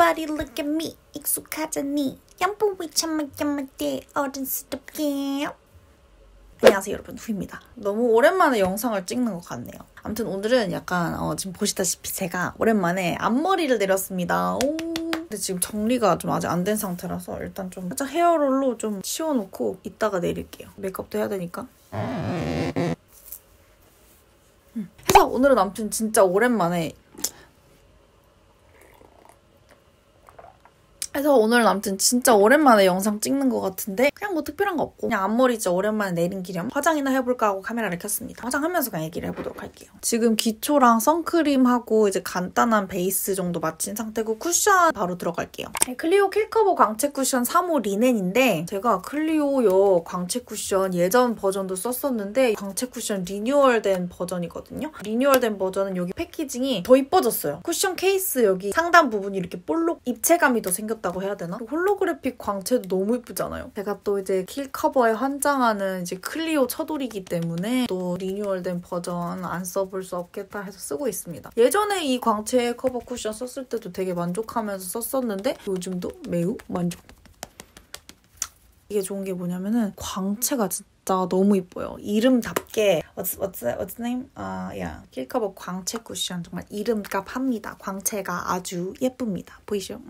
Everybody look at me. 익숙하잖니. 양보위 참아 참아대 어른스럽게 안녕하세요 여러분. 후입니다. 너무 오랜만에 영상을 찍는 것 같네요. 아무튼 오늘은 약간 어, 지금 보시다시피 제가 오랜만에 앞머리를 내렸습니다. 오. 근데 지금 정리가 좀 아직 안 된 상태라서 일단 좀 살짝 헤어롤로 좀 치워놓고 이따가 내릴게요. 메이크업도 해야 되니까. 음. 해서 오늘은 아무튼 진짜 오랜만에 그래서 오늘은 아무튼 진짜 오랜만에 영상 찍는 것 같은데 그냥 뭐 특별한 거 없고 그냥 앞머리 진짜 오랜만에 내린 기념 화장이나 해볼까 하고 카메라를 켰습니다. 화장하면서 그냥 얘기를 해보도록 할게요. 지금 기초랑 선크림하고 이제 간단한 베이스 정도 마친 상태고 쿠션 바로 들어갈게요. 네, 클리오 킬커버 광채 쿠션 3호 리넨인데 제가 클리오 요 광채 쿠션 예전 버전도 썼었는데 광채 쿠션 리뉴얼된 버전이거든요. 리뉴얼된 버전은 여기 packaging이 더 이뻐졌어요. 쿠션 케이스 여기 상단 부분이 이렇게 볼록 입체감이 더 생겼 생겼다고 해야 되나? holographic 광채도 너무 예쁘잖아요. 제가 또 이제 킬 커버에 환장하는 이제 클리오 처돌이기 때문에 또 리뉴얼된 버전 안 써볼 수 없겠다 해서 쓰고 있습니다. 예전에 이 광채 커버 쿠션 썼을 때도 되게 만족하면서 썼었는데 요즘도 매우 만족. 이게 좋은 게 뭐냐면은 광채가 진짜 진짜 너무 이뻐요. 이름답게 what's what's what's name? 아, uh, yeah. 킬커버 광채 쿠션 정말 이름값 합니다. 광채가 아주 예쁩니다. 보이시죠?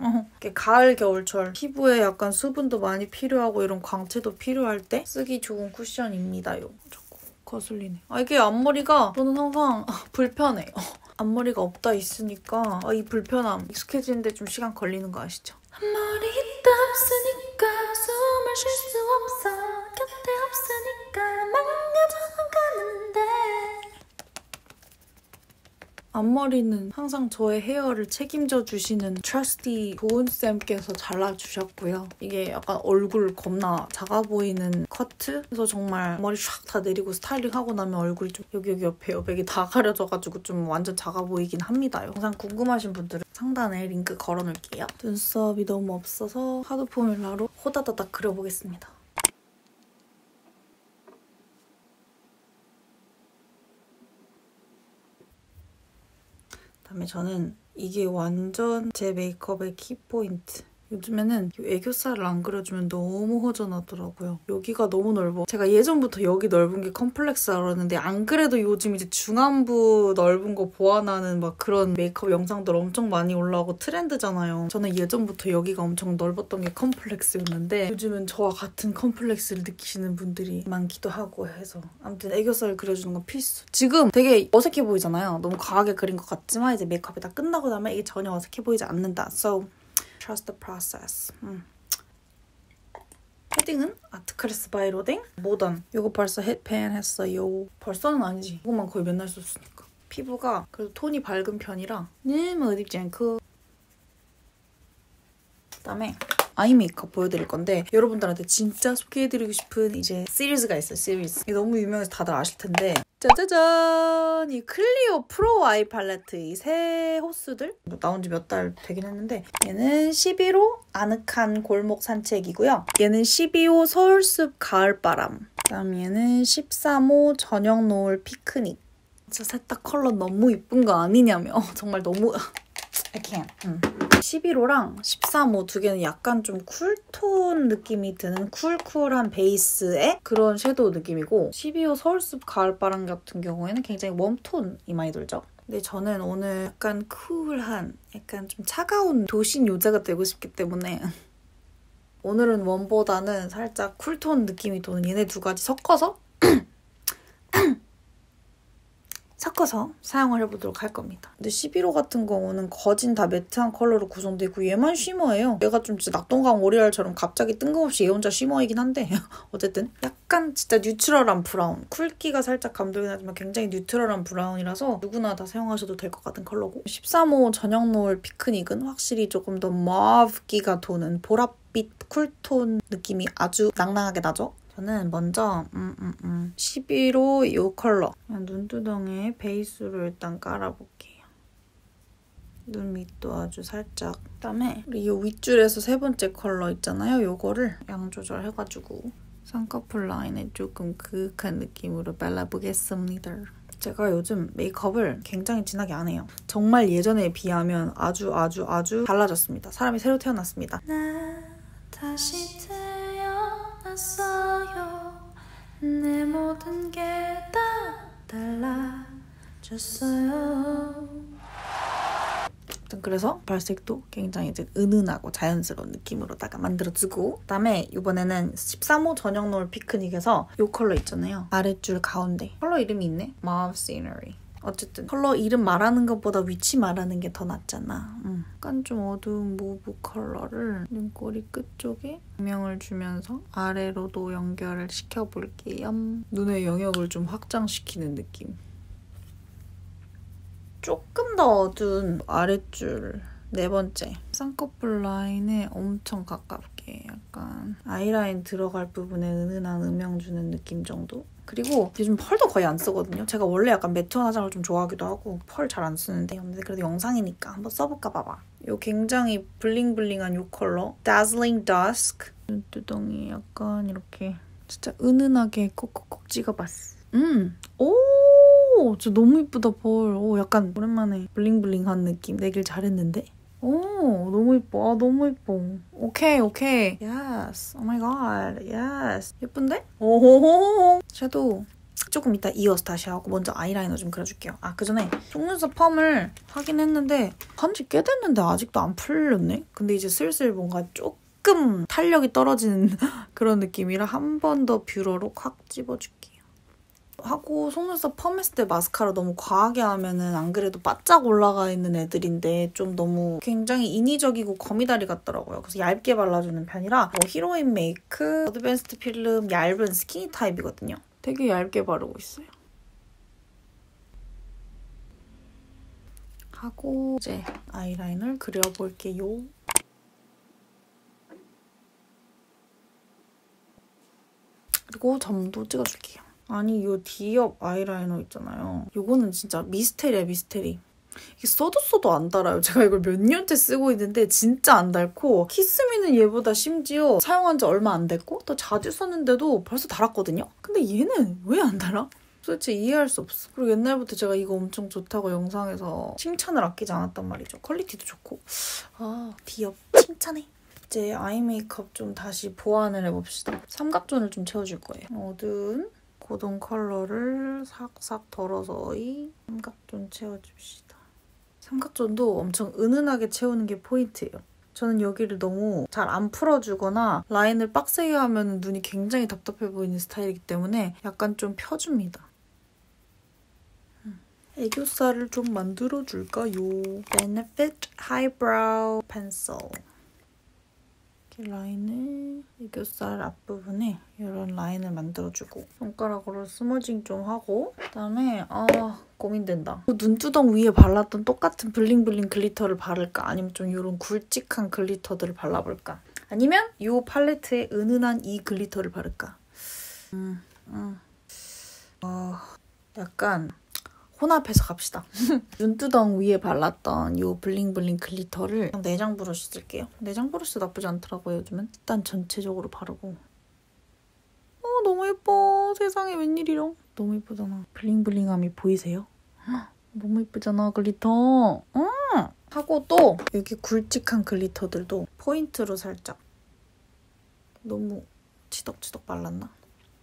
가을 겨울철 피부에 약간 수분도 많이 필요하고 이런 광채도 필요할 때 쓰기 좋은 쿠션입니다 요. 자꾸 거슬리네. 아 이게 앞머리가 저는 항상 불편해요. 앞머리가 없다 있으니까 아, 이 불편함 익숙해지는데 좀 시간 걸리는 거 아시죠? 앞머리 있다 없으니까 앞머리는 항상 저의 헤어를 책임져 주시는 트러스티 도은쌤께서 잘라주셨고요. 이게 약간 얼굴 겁나 작아 보이는 커트? 그래서 정말 머리 샥 다 내리고 스타일링하고 나면 얼굴이 좀 여기 여기 옆에 여백이 다 가려져가지고 좀 완전 작아 보이긴 합니다. 영상 궁금하신 분들은 상단에 링크 걸어놓을게요. 눈썹이 너무 없어서 하드 포뮬라로 호다다닥 그려보겠습니다. 다음에 저는 이게 완전 제 메이크업의 키포인트. 요즘에는 애교살을 안 그려주면 너무 허전하더라고요. 여기가 너무 넓어. 제가 예전부터 여기 넓은 게 컴플렉스였는데 안 그래도 요즘 이제 중안부 넓은 거 보완하는 막 그런 메이크업 영상들 엄청 많이 올라오고 트렌드잖아요. 저는 예전부터 여기가 엄청 넓었던 게 컴플렉스였는데 요즘은 저와 같은 컴플렉스를 느끼시는 분들이 많기도 하고 해서 아무튼 애교살 그려주는 건 필수. 지금 되게 어색해 보이잖아요. 너무 과하게 그린 것 같지만 이제 메이크업이 다 끝나고 나면 이게 전혀 어색해 보이지 않는다. So Trust the process. 음. 쉐딩은 아트클래스 바이 로댕 모던 이거 벌써 hit pan 했어요. 벌써는 아니지. 이것만 거의 맨날 썼으니까. 피부가 그래도 톤이 밝은 편이라 너무 어둡지 않고. 그다음에 아이 메이크업 보여드릴 건데 여러분들한테 진짜 소개해드리고 싶은 이제 시리즈가 있어요 시리즈. 이게 너무 유명해서 다들 아실 텐데 짜자잔! 이 클리오 프로 아이 팔레트 이 세 호수들 뭐 나온 지 몇 달 되긴 했는데 얘는 11호 아늑한 골목 산책이고요. 얘는 12호 서울숲 가을바람 그다음 얘는 13호 저녁 노을 피크닉 진짜 셋다 컬러 너무 이쁜 거 아니냐며 정말 너무 I can't. 응. 11호랑 13호 두 개는 약간 좀 쿨톤 느낌이 드는 쿨쿨한 베이스의 그런 섀도우 느낌이고 12호 서울숲 가을바람 같은 경우에는 굉장히 웜톤이 많이 돌죠. 근데 저는 오늘 약간 쿨한, 약간 좀 차가운 도시 여자가 되고 싶기 때문에 오늘은 웜보다는 살짝 쿨톤 느낌이 도는 얘네 두 가지 섞어서 섞어서 사용을 해보도록 할 겁니다. 근데 11호 같은 경우는 거진 다 매트한 컬러로 구성되어 있고 얘만 shimmer예요. 얘가 좀 진짜 낙동강 오리알처럼 갑자기 뜬금없이 얘 혼자 shimmer이긴 한데 어쨌든 약간 진짜 neutral한 브라운 쿨기가 살짝 감돌긴 하지만 굉장히 neutral한 브라운이라서 누구나 다 사용하셔도 될 것 같은 컬러고 13호 저녁 노을 피크닉은 확실히 조금 더 mauve기가 도는 보랏빛 쿨톤 느낌이 아주 낭낭하게 나죠? 저는 먼저 음, 음, 음. 11호 이 컬러 눈두덩에 베이스로 일단 깔아볼게요. 눈 밑도 아주 살짝 그다음에 이 윗줄에서 세 번째 컬러 있잖아요. 요거를 양 조절해가지고 쌍꺼풀 라인에 조금 그윽한 느낌으로 발라보겠습니다. 제가 요즘 메이크업을 굉장히 진하게 안 해요. 정말 예전에 비하면 아주 아주 아주 달라졌습니다. 사람이 새로 태어났습니다. 태어났어요. 내 모든 게 다 달라졌어요. 그래서 발색도 굉장히 이제 은은하고 자연스러운 느낌으로다가 만들어주고 그다음에 이번에는 13호 저녁 노을 피크닉에서 이 컬러 있잖아요. 아랫줄 가운데 컬러 이름이 있네. Mauve. 어쨌든 컬러 이름 말하는 것보다 위치 말하는 게 더 낫잖아. 음. 약간 좀 어두운 mauve 컬러를 눈꼬리 끝쪽에 음영을 주면서 아래로도 연결을 시켜볼게요. 눈의 영역을 좀 확장시키는 느낌. 조금 더 어두운 아랫줄 네 번째 쌍꺼풀 라인에 엄청 가깝게 약간 아이라인 들어갈 부분에 은은한 음영 주는 느낌 정도? 그리고 요즘 펄도 거의 안 쓰거든요. 제가 원래 약간 매트한 화장을 좀 좋아하기도 하고 펄 잘 안 쓰는데 근데 그래도 영상이니까 한번 써볼까 봐봐. 요 굉장히 블링블링한 요 컬러 Dazzling Dusk 눈두덩이 약간 이렇게 진짜 은은하게 콕콕콕 찍어봤어. 음! 오! 오, 진짜 너무 이쁘다, 펄. 오, 약간 오랜만에 블링블링한 느낌. 내리길 잘했는데? 오, 너무 이뻐. 아, 너무 이뻐. 오케이, 오케이. Yes. Oh my god. Yes. 예쁜데? 오호호호. 섀도우 조금 이따 이어서 다시 하고 먼저 아이라이너 좀 그려줄게요. 아, 그 전에 속눈썹 펌을 하긴 했는데 한지 꽤 됐는데 아직도 안 풀렸네? 근데 이제 슬슬 뭔가 조금 탄력이 떨어지는 그런 느낌이라 한 번 더 뷰러로 콱 집어줄게. 하고 속눈썹 펌했을 때 마스카라 너무 과하게 하면은 안 그래도 바짝 올라가 있는 애들인데 좀 너무 굉장히 인위적이고 거미다리 같더라고요. 그래서 얇게 발라주는 편이라 뭐 히로인 메이크, 어드밴스드 필름 얇은 스키니 타입이거든요. 되게 얇게 바르고 있어요. 하고 이제 아이라인을 그려볼게요. 그리고 점도 찍어줄게요. 아니 이 디업 아이라이너 있잖아요. 이거는 진짜 미스테리야 미스테리. 이게 써도 써도 안 달아요. 제가 이걸 몇 년째 쓰고 있는데 진짜 안 달고 키스미는 얘보다 심지어 사용한 지 얼마 안 됐고 또 자주 썼는데도 벌써 달았거든요. 근데 얘는 왜 안 달아? 도대체 이해할 수 없어. 그리고 옛날부터 제가 이거 엄청 좋다고 영상에서 칭찬을 아끼지 않았단 말이죠. 퀄리티도 좋고. 아 디업 칭찬해. 이제 eye 메이크업 좀 다시 보완을 해봅시다. 삼각존을 좀 채워줄 거예요. 어두운 고동 컬러를 싹싹 덜어서 이 삼각존 채워줍시다. 삼각존도 엄청 은은하게 채우는 게 포인트예요. 저는 여기를 너무 잘 안 풀어주거나 라인을 빡세게 하면 눈이 굉장히 답답해 보이는 스타일이기 때문에 약간 좀 펴줍니다. 음. 애교살을 좀 만들어줄까요? Benefit Highbrow Pencil 라인을 애교살 앞부분에 이런 라인을 만들어주고 손가락으로 smudging 좀 하고 그다음에 아 고민된다. 눈두덩 위에 발랐던 똑같은 bling bling glitter를 바를까? 아니면 좀 이런 굵직한 glitter들을 발라볼까? 아니면 이 팔레트에 은은한 이 glitter를 바를까? 음, 음. 어, 약간 혼합해서 갑시다. 눈두덩 위에 발랐던 이 bling bling glitter를 내장 브러쉬 쓸게요. 내장 브러쉬 나쁘지 않더라고요, 요즘은. 일단 전체적으로 바르고. 어, 너무 예뻐. 세상에 웬일이람. 너무 예쁘잖아. bling bling함이 보이세요? 너무 예쁘잖아, glitter. 응! 하고 또 여기 굵직한 glitter들도 포인트로 살짝. 너무 치덕치덕 발랐나?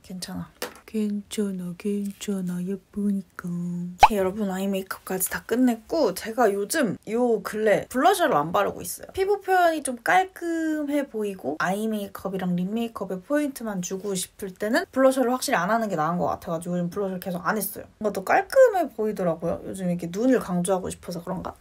괜찮아. 괜찮아 괜찮아. 예쁘니까. 이렇게 여러분 eye 메이크업까지 다 끝냈고 제가 요즘 요 근래 블러셔를 안 바르고 있어요. 피부 표현이 좀 깔끔해 보이고 eye 메이크업이랑 lip 메이크업에 포인트만 주고 싶을 때는 블러셔를 확실히 안 하는 게 나은 것 같아가지고 요즘 블러셔를 계속 안 했어요. 뭔가 더 깔끔해 보이더라고요. 요즘 이렇게 눈을 강조하고 싶어서 그런가?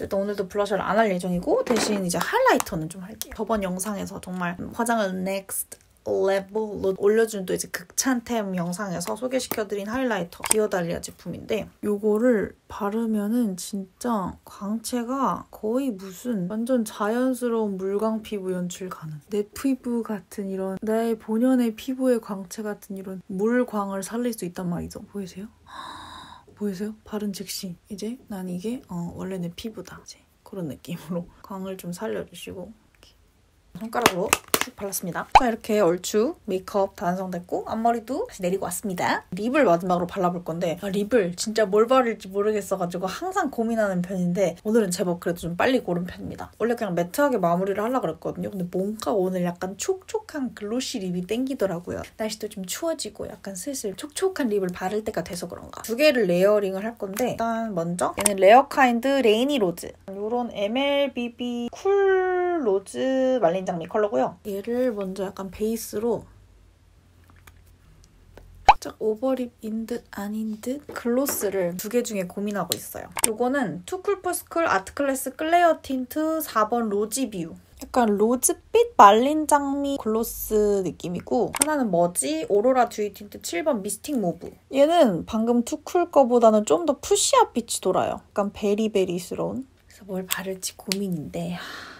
일단 오늘도 블러셔를 안 할 예정이고 대신 이제 하이라이터는 좀 할게요. 저번 영상에서 정말 화장을 next 레벨로 올려준 또 이제 극찬템 영상에서 소개시켜드린 하이라이터 기어달리아 제품인데 요거를 바르면은 진짜 광채가 거의 무슨 완전 자연스러운 물광 피부 연출 가능. 내 피부 같은 이런 내 본연의 피부의 광채 같은 이런 물광을 살릴 수 있단 말이죠. 보이세요? 보이세요? 바른 즉시. 이제 난 이게 어, 원래 내 피부다. 이제 그런 느낌으로 광을 좀 살려주시고. 이렇게. 손가락으로 쭉 발랐습니다. 자 이렇게 얼추 메이크업 다 완성됐고 앞머리도 다시 내리고 왔습니다. lip을 마지막으로 발라볼 건데 아, lip을 진짜 뭘 바를지 모르겠어가지고 항상 고민하는 편인데 오늘은 제법 그래도 좀 빨리 고른 편입니다. 원래 그냥 matte하게 마무리를 하려고 그랬거든요. 근데 뭔가 오늘 약간 촉촉한 glossy lip이 땡기더라고요. 날씨도 좀 추워지고 약간 슬슬 촉촉한 lip을 바를 때가 돼서 그런가. 두 개를 layering을 할 건데 일단 먼저 얘는 레어카인드 rainy rose 이런 MLBB cool rose 말린 장미 컬러고요. 얘를 먼저 약간 베이스로 살짝 overlip인 듯 아닌 듯 gloss를 두 개 중에 고민하고 있어요. 이거는 투쿨퍼스쿨 아트클래스 클레어 틴트 4번 로지뷰 약간 rose빛 말린 장미 gloss 느낌이고 하나는 뭐지? aurora dewy tint 7번 mystic mauve 얘는 방금 투쿨 거보다는 좀 더 fuchsia 빛이 돌아요. 약간 berry berry스러운 그래서 뭘 바를지 고민인데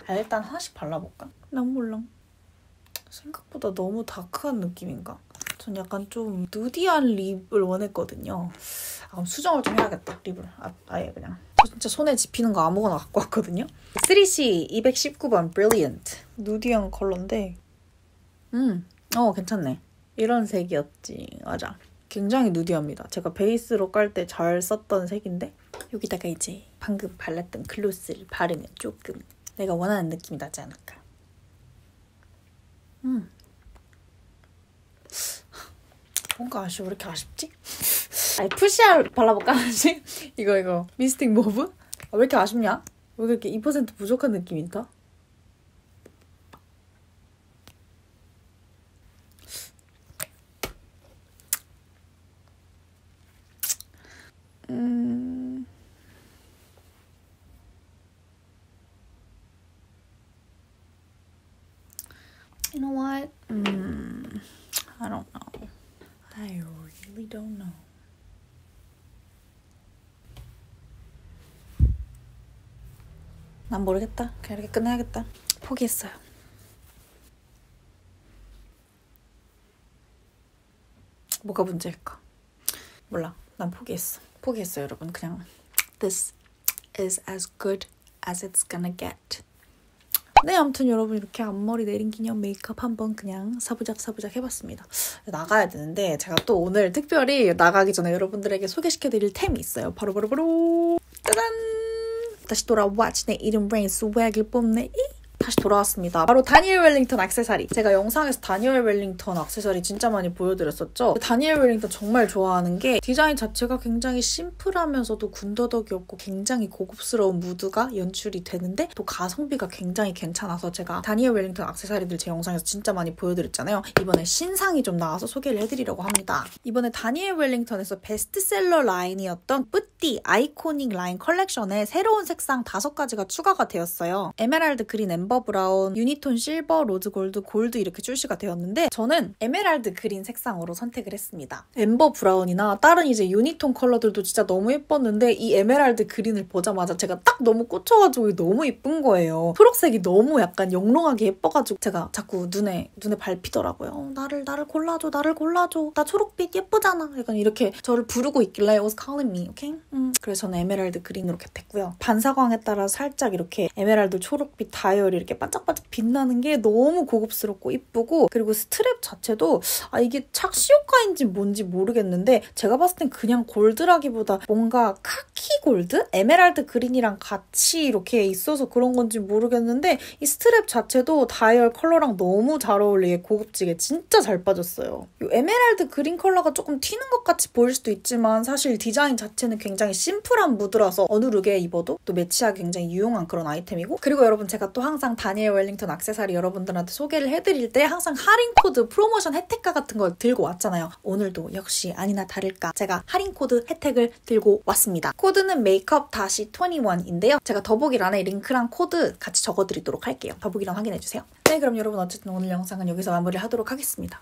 아, 일단 하나씩 발라볼까? 난 몰라. 생각보다 너무 다크한 느낌인가? 전 약간 좀 누디한 립을 원했거든요. 아, 그럼 수정을 좀 해야겠다, 립을. 아, 아예 그냥. 저 진짜 손에 집히는 거 아무거나 갖고 왔거든요. 3C 219번 Brilliant. 누디한 컬러인데 음, 어 괜찮네. 이런 색이었지. 맞아. 굉장히 누디합니다. 제가 베이스로 깔 때 잘 썼던 색인데 여기다가 이제 방금 발랐던 글로스를 바르면 조금 내가 원하는 느낌이 나지 않을까. 음. 뭔가 아쉬워. 왜 이렇게 아쉽지? 아니, fuchsia를 발라볼까? 이거, 이거. mystic mauve? 아, 왜 이렇게 아쉽냐? 왜 이렇게 2% 부족한 느낌이 있다? You know what? Mm, I don't know. I really don't know. 난 모르겠다. 그냥 이렇게 끝내야겠다. 포기했어요. 뭐가 문제일까? 몰라. 난 포기했어. 포기했어, 여러분. 그냥 This is as good as it's gonna get. 네, 아무튼 여러분 이렇게 앞머리 내린 기념 메이크업 한번 그냥 사부작 사부작 해봤습니다. 나가야 되는데 제가 또 오늘 특별히 나가기 전에 여러분들에게 소개시켜드릴 템이 있어요. 바로 바로 바로 짜잔! 다시 돌아와 내 이름 레인 swag을 뽐내 이 다시 돌아왔습니다. 바로 다니엘 웰링턴 액세서리. 제가 영상에서 다니엘 웰링턴 액세서리 진짜 많이 보여드렸었죠. 다니엘 웰링턴 정말 좋아하는 게 디자인 자체가 굉장히 심플하면서도 군더더기 없고 굉장히 고급스러운 무드가 연출이 되는데 또 가성비가 굉장히 괜찮아서 제가 다니엘 웰링턴 액세서리들 제 영상에서 진짜 많이 보여드렸잖아요. 이번에 신상이 좀 나와서 소개를 해드리려고 합니다. 이번에 다니엘 웰링턴에서 베스트셀러 라인이었던 petite iconic 라인 컬렉션에 새로운 색상 5가지가 추가가 되었어요. 에메랄드 그린 amber amber brown, unitone silver, rose gold, 골드 이렇게 출시가 되었는데 저는 에메랄드 그린 색상으로 선택을 했습니다. amber brown이나 다른 이제 unitone 컬러들도 진짜 너무 예뻤는데 이 에메랄드 그린을 보자마자 제가 딱 너무 꽂혀가지고 너무 예쁜 거예요. 초록색이 너무 약간 영롱하게 예뻐가지고 제가 자꾸 눈에 눈에 밟히더라고요. 어, 나를 나를 골라줘, 나를 골라줘. 나 초록빛 예쁘잖아. 약간 이렇게 저를 부르고 있길래 was calling me, 오케이? 음. 그래서 저는 에메랄드 그린으로 get했고요. 반사광에 따라 살짝 이렇게 에메랄드 초록빛 다이얼이 이렇게 반짝반짝 빛나는 게 너무 고급스럽고 이쁘고 그리고 스트랩 자체도 아 이게 착시 효과인지 뭔지 모르겠는데 제가 봤을 땐 그냥 골드라기보다 뭔가 카키 골드? 에메랄드 그린이랑 같이 이렇게 있어서 그런 건지 모르겠는데 이 스트랩 자체도 다이얼 컬러랑 너무 잘 어울리게 고급지게 진짜 잘 빠졌어요. 이 에메랄드 그린 컬러가 조금 튀는 것 같이 보일 수도 있지만 사실 디자인 자체는 굉장히 심플한 무드라서 어느 룩에 입어도 또 매치하기 굉장히 유용한 그런 아이템이고 그리고 여러분 제가 또 항상 항상 다니엘 웰링턴 악세사리 여러분들한테 소개를 해드릴 때 항상 할인 코드 프로모션 혜택가 같은 걸 들고 왔잖아요. 오늘도 역시 아니나 다를까 제가 할인 코드 혜택을 들고 왔습니다. 코드는 메이크업 다시 21인데요. 제가 더보기란에 링크랑 코드 같이 적어드리도록 할게요. 더보기란 확인해주세요. 네 그럼 여러분 어쨌든 오늘 영상은 여기서 마무리를 하도록 하겠습니다.